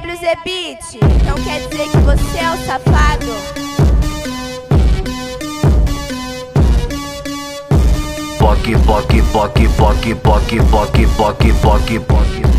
WZ beat, então quer dizer que você é o safado? Poc, poc, poc, poc, poc, poc, poc, poc, poc.